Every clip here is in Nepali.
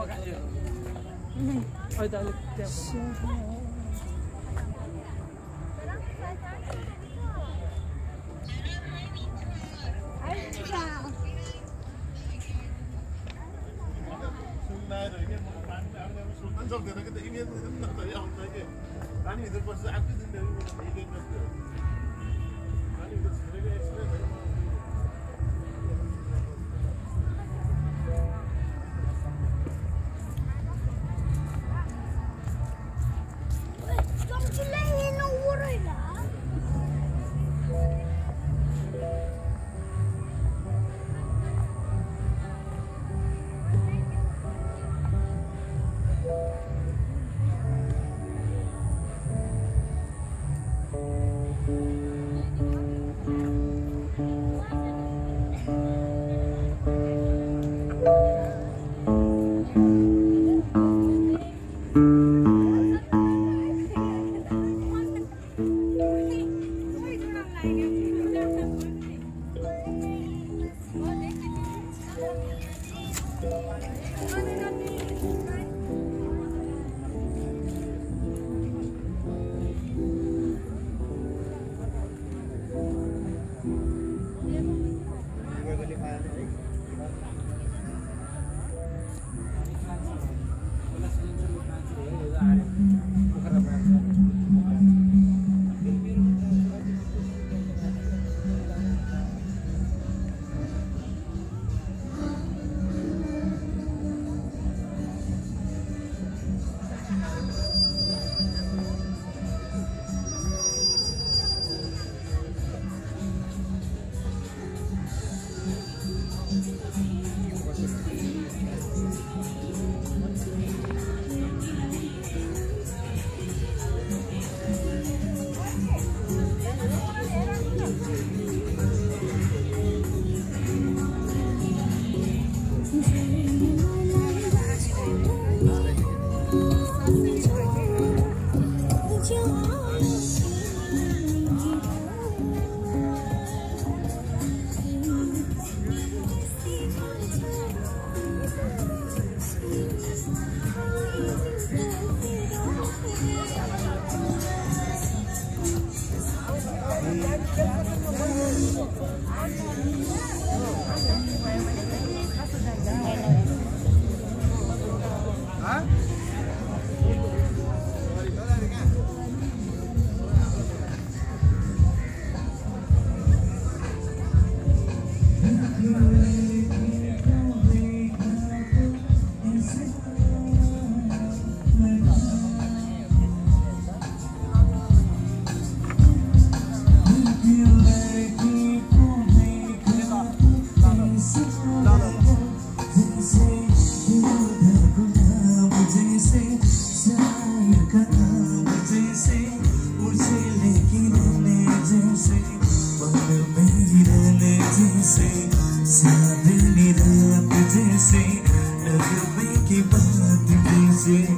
我感觉，嗯，哎感觉，对，Hả? vai te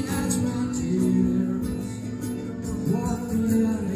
catch my tears. Walk me out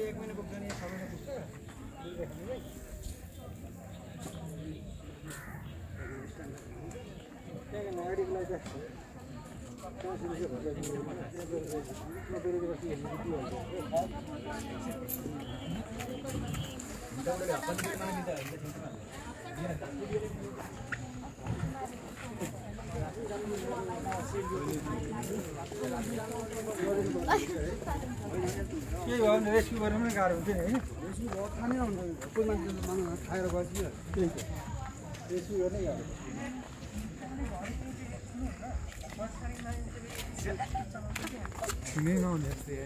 एक महिना पुग्छ नि छ महिना पुग्छ त्यहाँ गाडीको लागि त केही भयो भने रेस्क्यु गर्नु पनि गाह्रो हुन्छ नि होइन रेस्क्यु भयो खाने आउँदैन कोही मान्छेले मानेर खाएर बस्यो त्यही त रेस्क्यु गर्नै गाह्रो छिनै नहुने जस्तै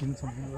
skin something.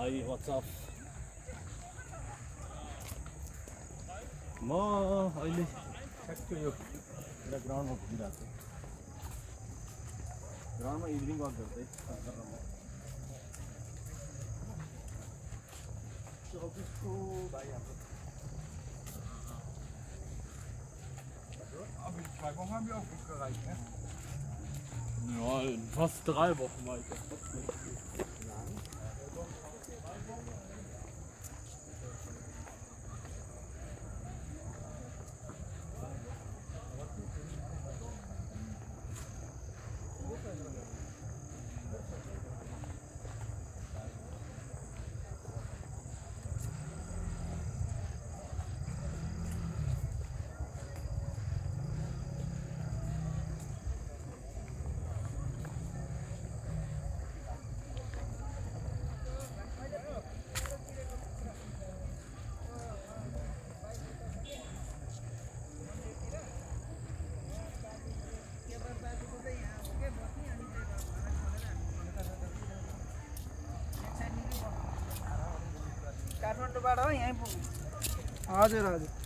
हाई वाट्सअप म अहिले ठ्याक्कै यो एउटा ग्राउन्डमा घुमिरहेको छु ग्राउन्डमा इभिनिङ वाक गर्दै अफिसको भाइ हाम्रो Ja, fast drei Wochen war ich da. हज़ार हज़ार